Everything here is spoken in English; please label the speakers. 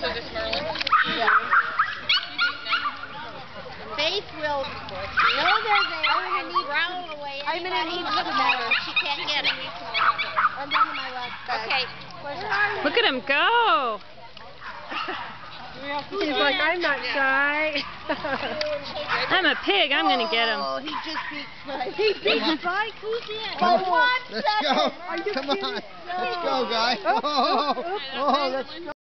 Speaker 1: So does Merlin.
Speaker 2: Yeah. Faith will know they're there
Speaker 3: I'm gonna need
Speaker 2: growl away
Speaker 3: I'm gonna need
Speaker 2: who
Speaker 3: some
Speaker 2: looks at her. She can't get it.
Speaker 3: I'm down to my left bag.
Speaker 2: Okay.
Speaker 3: Where's?
Speaker 4: Look at him go.
Speaker 3: He's like, I'm not shy.
Speaker 4: I'm a pig. I'm going to get him.
Speaker 3: Oh, he just beat Spike. He beat Spike? Who's in?
Speaker 5: Come on. Let's go. Come on. Let's go, guys.
Speaker 3: Oh,
Speaker 5: Oh,
Speaker 3: oh,
Speaker 5: oh, let's go.